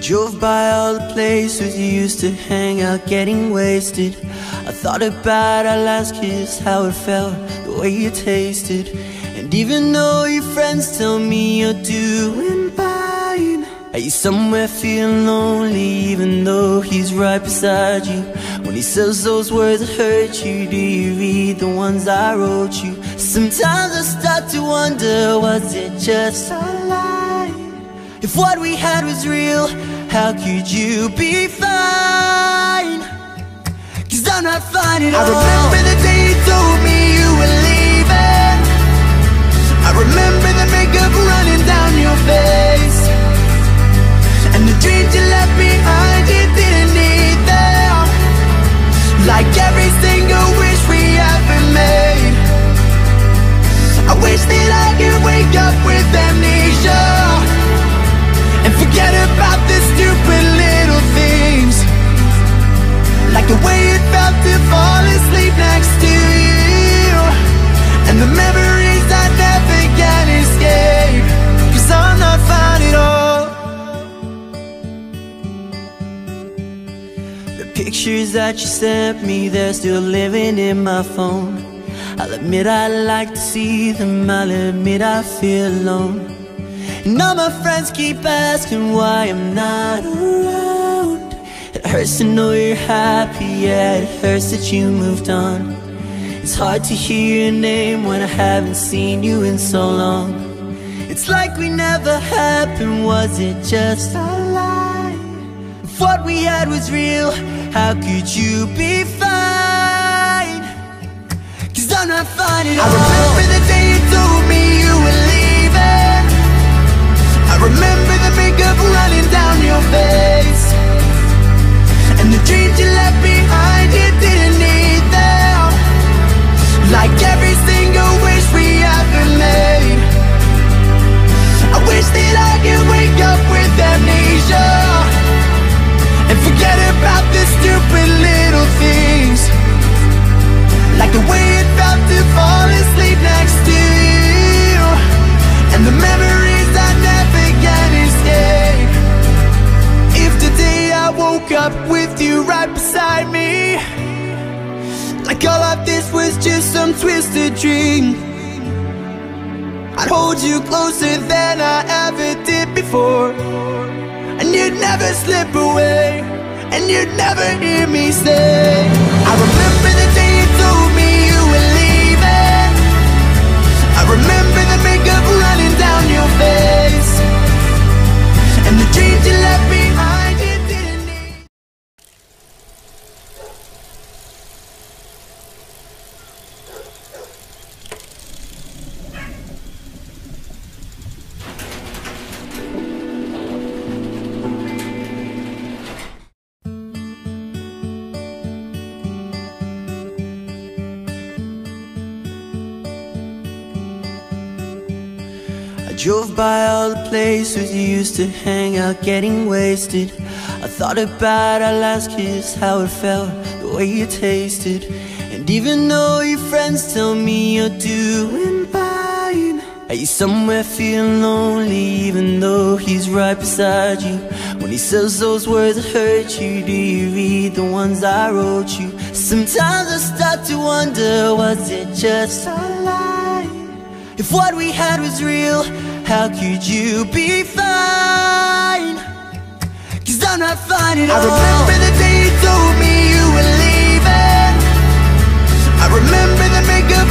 drove by all the places you used to hang out getting wasted I thought about our last kiss, how it felt, the way you tasted And even though your friends tell me you're doing fine Are you somewhere feeling lonely even though he's right beside you When he says those words that hurt you, do you read the ones I wrote you? Sometimes I start to wonder, was it just a lie? If what we had was real, how could you be fine? Cause I'm not fine at all I remember the day you told me pictures that you sent me, they're still living in my phone. I'll admit I like to see them, I'll admit I feel alone. And all my friends keep asking why I'm not around. It hurts to know you're happy, yeah, it hurts that you moved on. It's hard to hear your name when I haven't seen you in so long. It's like we never happened, was it just a lie? What we had was real, how could you be fine? Cause I'm not fine at all. I remember the day you told me you were leaving. I remember the makeup running down your face twisted dream. I'd hold you closer than I ever did before. And you'd never slip away And you'd never hear me say drove by all the places you used to hang out getting wasted I thought about our last kiss, how it felt, the way you tasted And even though your friends tell me you're doing fine Are you somewhere feeling lonely even though he's right beside you When he says those words that hurt you, do you read the ones I wrote you? Sometimes I start to wonder, was it just a lie? If what we had was real, how could you be fine? Cause I'm not fine at all I remember the day you told me you were leaving I remember the makeup